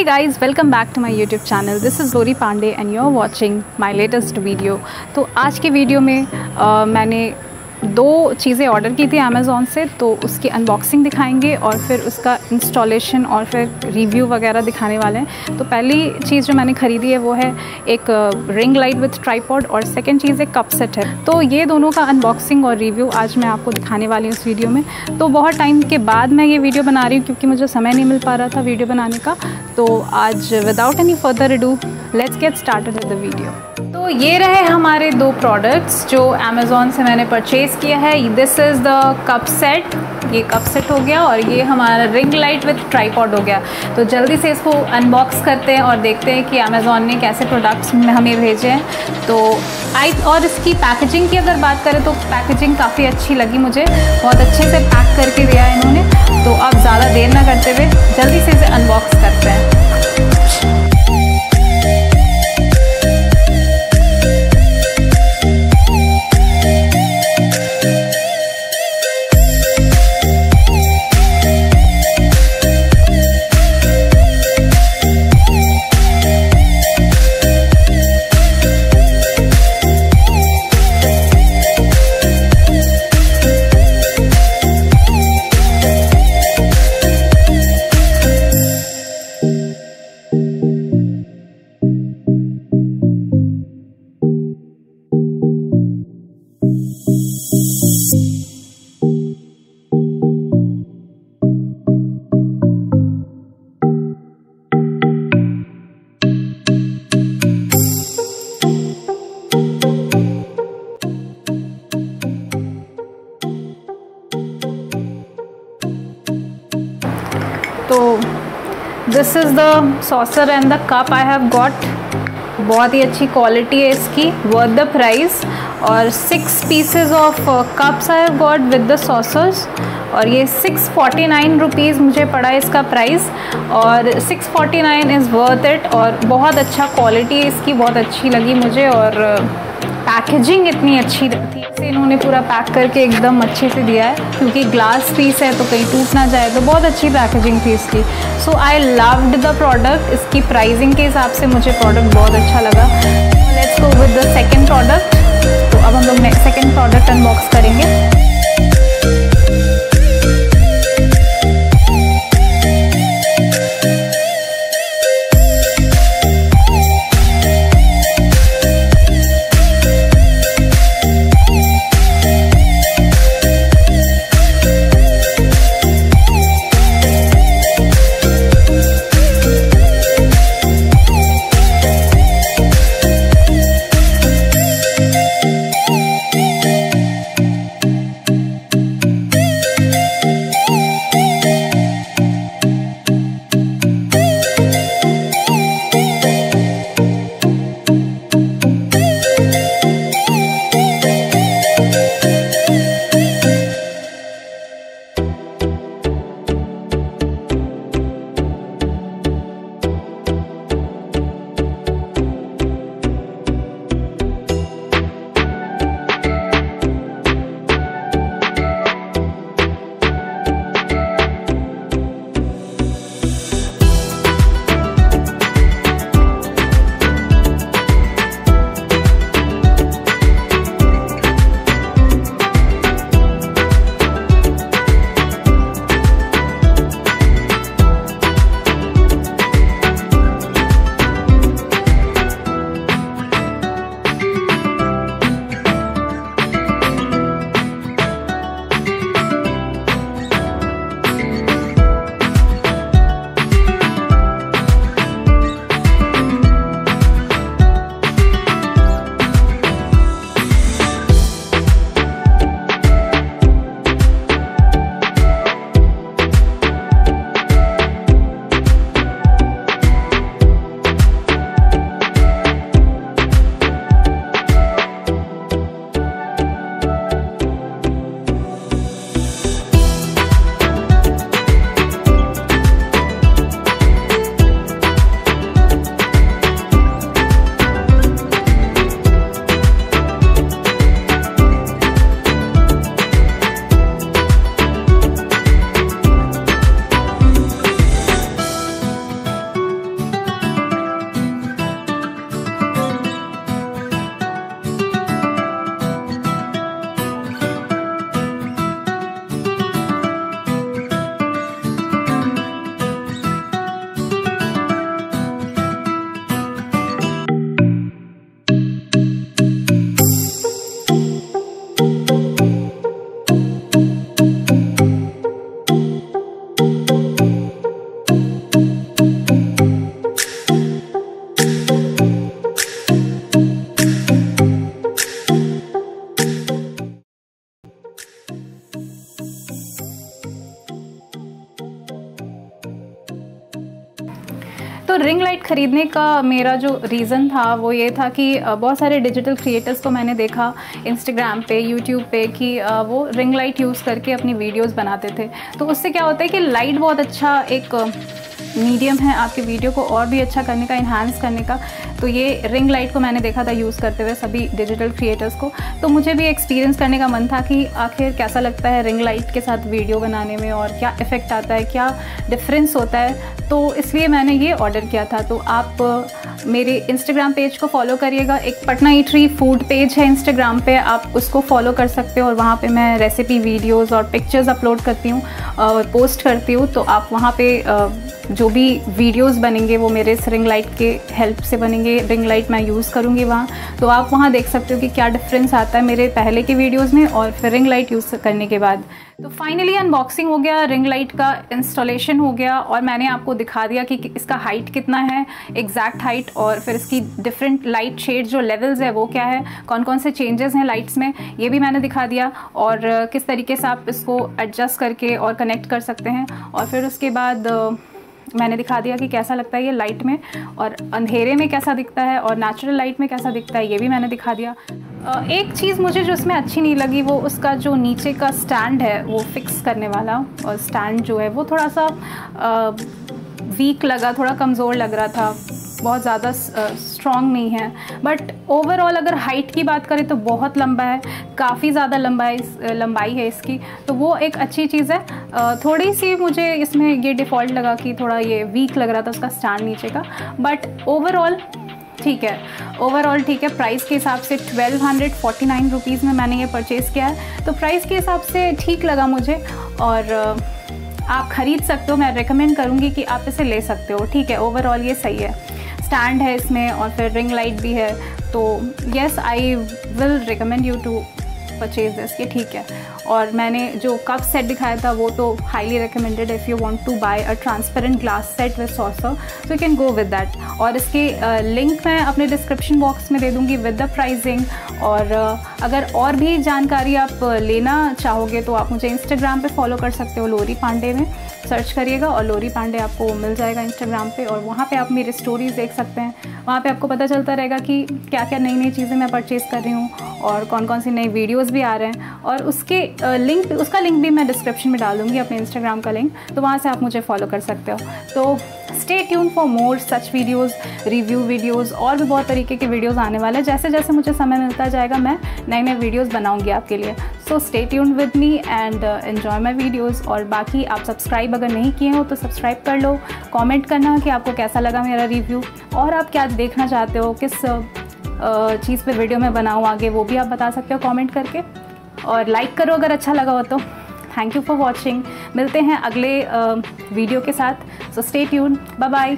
Hey guys, welcome back to my YouTube channel. This is Lori Pandey and you're watching my latest video. तो आज के video में मैंने दो चीज़ें ऑर्डर की थी अमेज़ोन से तो उसकी अनबॉक्सिंग दिखाएँगे और फिर उसका इंस्टॉलेशन और फिर रिव्यू वगैरह दिखाने वाले हैं। तो पहली चीज़ जो मैंने ख़रीदी है, वो है एक रिंग लाइट विथ ट्राईपॉड और सेकेंड चीज़ एक कप सेट है। तो ये दोनों का अनबॉक्सिंग और रिव्यू आज मैं आपको दिखाने वाली हूँ इस वीडियो में। तो बहुत टाइम के बाद मैं ये वीडियो बना रही हूँ क्योंकि मुझे समय नहीं मिल पा रहा था वीडियो बनाने का। तो आज without any further do let's get started with the video तो ये रहे हमारे दो प्रोडक्ट्स जो अमेज़ोन से मैंने परचेज़ किया है। This is the cup set ये कप सेट हो गया और ये हमारा रिंग लाइट विथ ट्राईपॉड हो गया। तो जल्दी से इसको अनबॉक्स करते हैं और देखते हैं कि अमेज़ोन ने कैसे प्रोडक्ट्स हमें भेजे हैं। तो आई और इसकी पैकेजिंग की अगर बात करें तो पैकेजिंग काफ़ी अच्छी लगी मुझे। बहुत अच्छे से पैक करके दिया है इन्होंने। तो अब ज़्यादा देर ना करते हुए जल्दी से इसे अनबॉक्स करते हैं। तो this is the saucer and the cup I have got बहुत ही अच्छी क्वालिटी है इसकी वर्थ द प्राइस और six pieces of cups I have got with the saucers और ये सिक्स फोर्टी नाइन रुपीज़ मुझे पड़ा इसका प्राइस और six forty nine is worth it और बहुत अच्छा क्वालिटी है इसकी, बहुत अच्छी लगी मुझे. और पैकेजिंग इतनी अच्छी थी इसे इन्होंने पूरा पैक करके एकदम अच्छे से दिया है। क्योंकि ग्लास पीस है तो कहीं टूट ना जाए तो बहुत अच्छी पैकेजिंग थी इसकी। So I loved the product इसकी प्राइसिंग के हिसाब से मुझे प्रोडक्ट बहुत अच्छा लगा। Let's go with the second product तो अब हम लोग सेकेंड प्रोडक्ट अनबॉक्स करेंगे। तो रिंग लाइट ख़रीदने का मेरा जो रीज़न था, वो ये था कि बहुत सारे डिजिटल क्रिएटर्स को मैंने देखा इंस्टाग्राम पे यूट्यूब पे कि वो रिंग लाइट यूज़ करके अपनी वीडियोस बनाते थे। तो उससे क्या होता है कि लाइट बहुत अच्छा एक मीडियम है आपके वीडियो को और भी अच्छा करने का इन्हांस करने का। तो ये रिंग लाइट को मैंने देखा था यूज़ करते हुए सभी डिजिटल क्रिएटर्स को। तो मुझे भी एक्सपीरियंस करने का मन था कि आखिर कैसा लगता है रिंग लाइट के साथ वीडियो बनाने में और क्या इफ़ेक्ट आता है, क्या डिफरेंस होता है। तो इसलिए मैंने ये ऑर्डर किया था। तो आप मेरे इंस्टाग्राम पेज को फॉलो करिएगा। एक पटना ईटरी फ़ूड पेज है इंस्टाग्राम पे। आप उसको फॉलो कर सकते हो और वहाँ पे मैं रेसिपी वीडियोस और पिक्चर्स अपलोड करती हूँ पोस्ट करती हूँ। तो आप वहाँ पे जो भी वीडियोस बनेंगे वो मेरे इस रिंग लाइट के हेल्प से बनेंगे। रिंग लाइट मैं यूज़ करूँगी वहाँ। तो आप वहाँ देख सकते हो कि क्या डिफरेंस आता है मेरे पहले के वीडियोस में और फिर रिंग लाइट यूज़ करने के बाद। तो फाइनली अनबॉक्सिंग हो गया रिंग लाइट का इंस्टॉलेशन हो गया और मैंने आपको दिखा दिया कि इसका हाइट कितना है एग्जैक्ट हाइट और फिर इसकी डिफरेंट लाइट शेड जो लेवल्स है वो क्या है कौन कौन से चेंजेस हैं लाइट्स में, ये भी मैंने दिखा दिया और किस तरीके से आप इसको एडजस्ट करके और कनेक्ट कर सकते हैं। और फिर उसके बाद मैंने दिखा दिया कि कैसा लगता है ये लाइट में, और अंधेरे में कैसा दिखता है, और नेचुरल लाइट में कैसा दिखता है, ये भी मैंने दिखा दिया। एक चीज़ मुझे जो इसमें अच्छी नहीं लगी, वो उसका जो नीचे का स्टैंड है, वो फिक्स करने वाला, और स्टैंड जो है, वो थोड़ा सा वीक लगा, थोड़ा कमज़ोर लग रहा था। बहुत ज़्यादा स्ट्रॉन्ग नहीं है। बट ओवरऑल अगर हाइट की बात करें तो बहुत लंबा है, काफ़ी ज़्यादा लंबाई लंबाई है इसकी। तो वो एक अच्छी चीज़ है। थोड़ी सी मुझे इसमें ये डिफ़ॉल्ट लगा कि थोड़ा ये वीक लग रहा था, उसका स्टैंड नीचे का। बट ओवरऑल ठीक है। ओवरऑल ठीक है प्राइस के हिसाब से twelve hundred forty nine rupees में मैंने ये परचेज़ किया है। तो प्राइस के हिसाब से ठीक लगा मुझे और आप ख़रीद सकते हो। मैं रिकमेंड करूँगी कि आप इसे ले सकते हो। ठीक है ओवरऑल ये सही है। स्टैंड है इसमें और फिर रिंग लाइट भी है। तो yes I will recommend you to purchase this ये ठीक है। और मैंने जो कप सेट दिखाया था, वो तो highly recommended if you want to buy a transparent glass set with saucer so you can go with that और इसके लिंक मैं अपने डिस्क्रिप्शन बॉक्स में दे दूँगी विद द प्राइजिंग और अगर और भी जानकारी आप लेना चाहोगे तो आप मुझे इंस्टाग्राम पे फॉलो कर सकते हो, लोरी पांडे में। सर्च करिएगा और लोरी पांडे आपको मिल जाएगा इंस्टाग्राम पे और वहाँ पे आप मेरी स्टोरीज़ देख सकते हैं। वहाँ पे आपको पता चलता रहेगा कि क्या क्या नई नई चीज़ें मैं परचेज़ कर रही हूँ और कौन कौन सी नई वीडियोस भी आ रहे हैं। और उसके लिंक उसका लिंक भी मैं डिस्क्रिप्शन में डाल दूँगी अपने इंस्टाग्राम का लिंक तो वहाँ से आप मुझे फॉलो कर सकते हो। तो stay tune for more such videos review videos और भी बहुत तरीके के वीडियोज़ आने वाले हैं। जैसे जैसे मुझे समय मिलता जाएगा, मैं नए नए वीडियोज़ बनाऊँगी आपके लिए। So stay tune with me and enjoy my videos और बाकी आप सब्सक्राइब अगर नहीं किए हो तो सब्सक्राइब कर लो। कॉमेंट करना कि आपको कैसा लगा मेरा रिव्यू और आप क्या देखना चाहते हो, किस चीज़ पे वीडियो में बनाऊँ आगे, वो भी आप बता सकते हो कमेंट करके। और लाइक करो अगर अच्छा लगा हो तो। थैंक यू फॉर वॉचिंग मिलते हैं अगले वीडियो के साथ। So stay tune bye bye